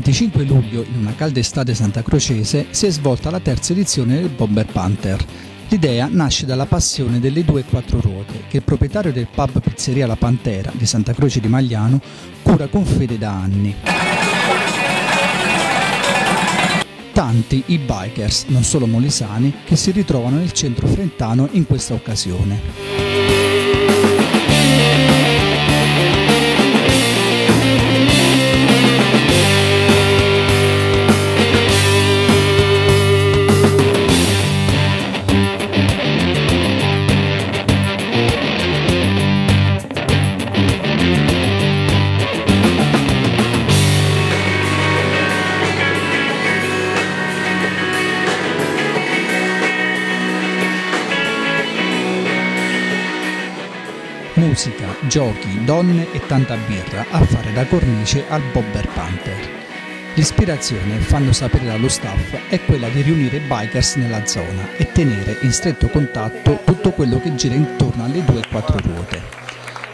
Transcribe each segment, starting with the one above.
5 luglio, in una calda estate santacrocese, si è svolta la terza edizione del Bomber Panther. L'idea nasce dalla passione delle due e quattro ruote che il proprietario del pub Pizzeria La Pantera di Santa Croce di Magliano cura con fede da anni. Tanti i bikers, non solo molisani, che si ritrovano nel centro frentano in questa occasione. Musica, giochi, donne e tanta birra a fare da cornice al Bobber Panther. L'ispirazione, fanno sapere dallo staff, è quella di riunire bikers nella zona e tenere in stretto contatto tutto quello che gira intorno alle due e quattro ruote.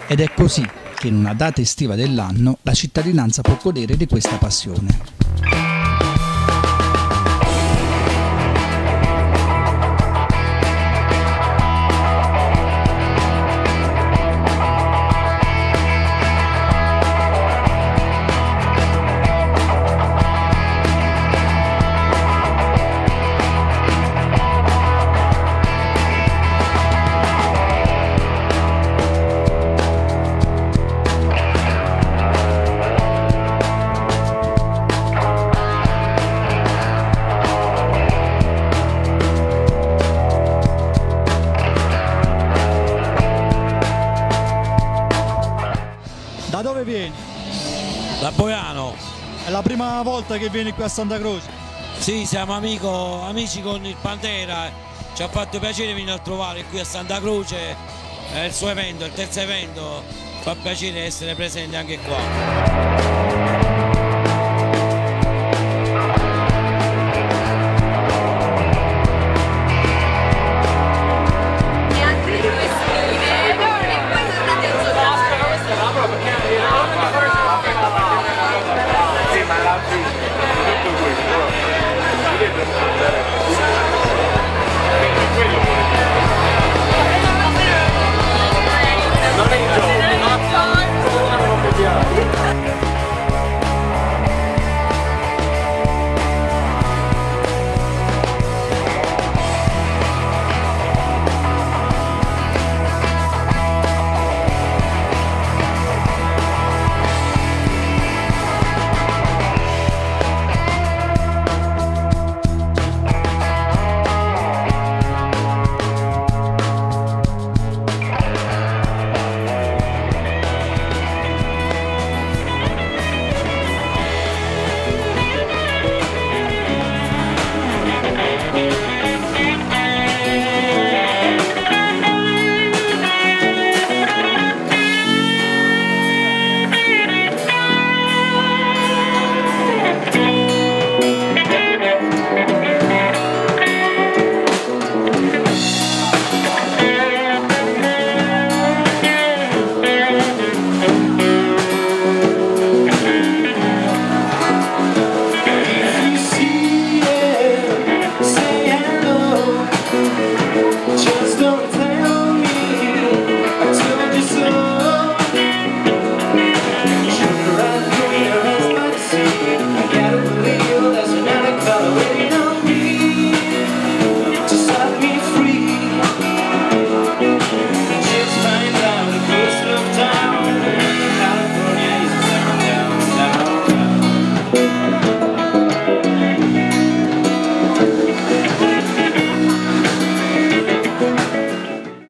Ed è così che in una data estiva dell'anno la cittadinanza può godere di questa passione. Dove vieni? Da Boiano. È la prima volta che vieni qui a Santa Croce. Sì, siamo amico- amici con il Pantera. Ci ha fatto piacere venire a trovare qui a Santa Croce. È il suo evento, il terzo evento. Fa piacere essere presenti anche qua.